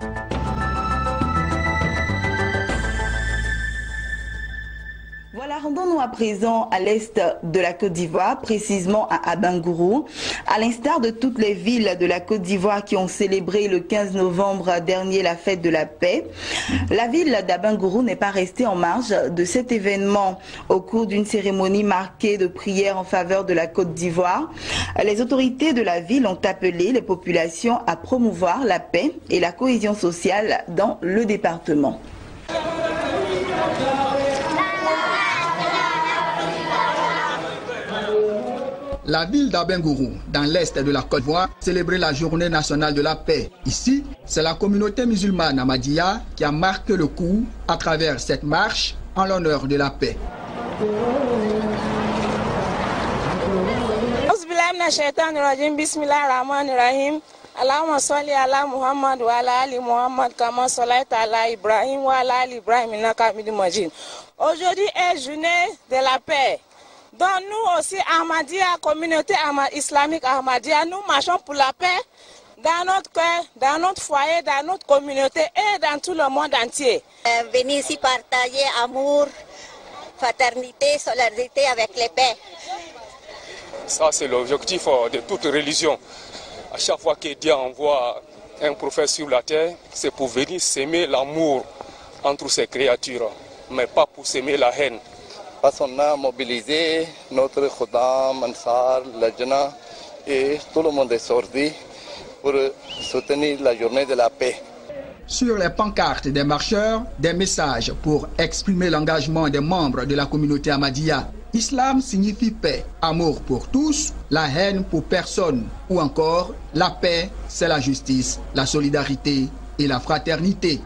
Bye. Voilà, rendons-nous à présent à l'est de la Côte d'Ivoire, précisément à Abangourou. À l'instar de toutes les villes de la Côte d'Ivoire qui ont célébré le 15 novembre dernier la fête de la paix, la ville d'Abangourou n'est pas restée en marge de cet événement. Au cours d'une cérémonie marquée de prières en faveur de la Côte d'Ivoire, les autorités de la ville ont appelé les populations à promouvoir la paix et la cohésion sociale dans le département. La ville d'Abengourou, dans l'est de la Côte d'Ivoire, célébrait la journée nationale de la paix. Ici, c'est la communauté musulmane Ahmadiyya qui a marqué le coup à travers cette marche en l'honneur de la paix. Aujourd'hui est journée de la paix. Donc nous aussi, Ahmadiyya, communauté islamique Ahmadiyya, nous marchons pour la paix dans notre cœur, dans notre foyer, dans notre communauté et dans tout le monde entier. Euh, venir ici partager amour, fraternité, solidarité avec les paix. Ça, c'est l'objectif euh, de toute religion. À chaque fois que Dieu envoie un prophète sur la terre, c'est pour venir s'aimer l'amour entre ses créatures, mais pas pour s'aimer la haine. Parce qu'on a mobilisé notre Khodam, Ansar, Lajna et tout le monde est sorti pour soutenir la journée de la paix. Sur les pancartes des marcheurs, des messages pour exprimer l'engagement des membres de la communauté Ahmadiyya. Islam signifie paix, amour pour tous, la haine pour personne, ou encore la paix, c'est la justice, la solidarité et la fraternité.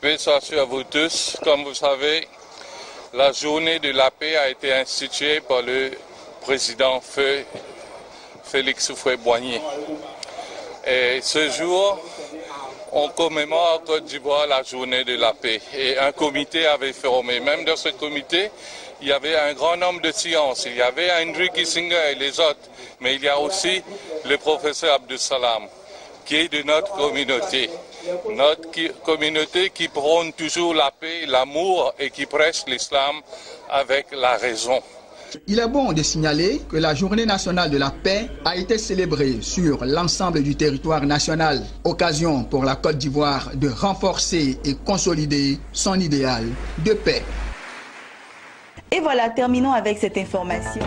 Paix à vous tous. Comme vous savez, la journée de la paix a été instituée par le président Félix Houphouët-Boigny. Et ce jour, on commémore en Côte d'Ivoire la journée de la paix. Et un comité avait formé. Même dans ce comité, il y avait un grand nombre de sciences. Il y avait Henry Kissinger et les autres. Mais il y a aussi le professeur Abdus Salam, qui est de notre communauté. Notre communauté qui prône toujours la paix, l'amour et qui prêche l'islam avec la raison. Il est bon de signaler que la journée nationale de la paix a été célébrée sur l'ensemble du territoire national, occasion pour la Côte d'Ivoire de renforcer et consolider son idéal de paix. Et voilà, terminons avec cette information.